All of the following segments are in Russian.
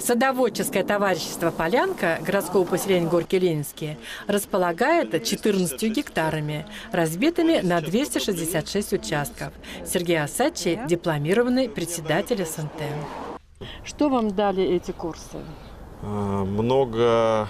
Садоводческое товарищество «Полянка» городского поселения Горки-Ленинские располагает 14 гектарами, разбитыми на 266 участков. Сергей Асачи – дипломированный председатель СНТ. Что вам дали эти курсы? А, много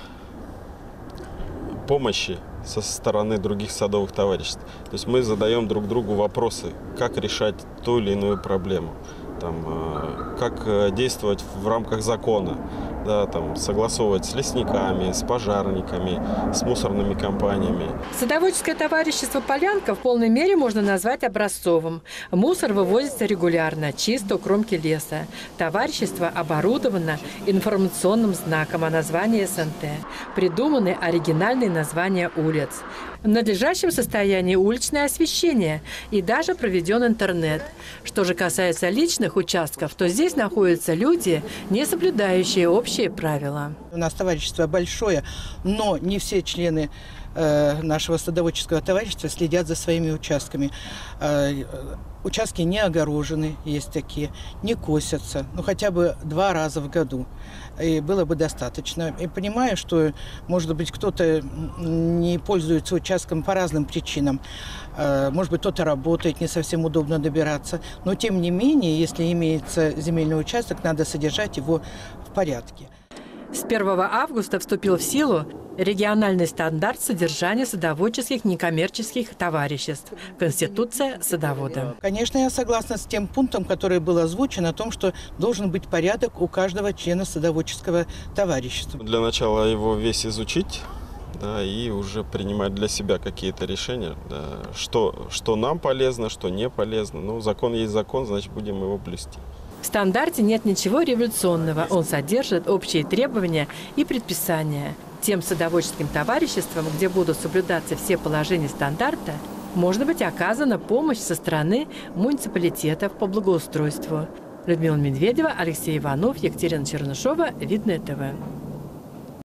помощи со стороны других садовых товариществ. То есть мы задаем друг другу вопросы, как решать ту или иную проблему, там, а, как э, действовать в рамках закона, да, там, согласовывать с лесниками, с пожарниками, с мусорными компаниями. Садоводческое товарищество «Полянка» в полной мере можно назвать образцовым. Мусор вывозится регулярно, чисто у кромки леса. Товарищество оборудовано информационным знаком о названии СНТ. Придуманы оригинальные названия улиц. В надлежащем состоянии уличное освещение и даже проведен интернет. Что же касается личных участков, то здесь находятся люди, не соблюдающие общие правила. У нас товарищество большое, но не все члены нашего садоводческого товарищества следят за своими участками. Э, участки не огорожены, есть такие, не косятся, ну хотя бы два раза в году. И было бы достаточно. И понимаю, что, может быть, кто-то не пользуется участком по разным причинам. Э, может быть, кто-то работает, не совсем удобно добираться. Но, тем не менее, если имеется земельный участок, надо содержать его в порядке. С 1 августа вступил в силу региональный стандарт содержания садоводческих некоммерческих товариществ. Конституция садовода. Конечно, я согласна с тем пунктом, который был озвучен о том, что должен быть порядок у каждого члена садоводческого товарищества. Для начала его весь изучить, да, и уже принимать для себя какие-то решения, да, что, что нам полезно, что не полезно. Ну, закон есть закон, значит, будем его блюсти. В стандарте нет ничего революционного. Он содержит общие требования и предписания. Тем садоводческим товариществам, где будут соблюдаться все положения стандарта, может быть оказана помощь со стороны муниципалитетов по благоустройству. Людмила Медведева, Алексей Иванов, Екатерина Чернышова, Видное ТВ.